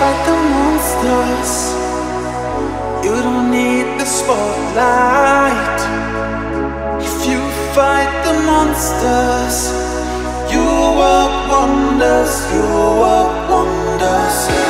fight the monsters. You don't need the spotlight. If you fight the monsters, you will work wonders. You will work wonders.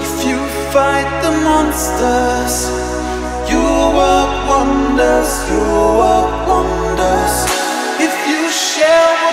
If you fight the monsters You work wonders, you work wonders. If you share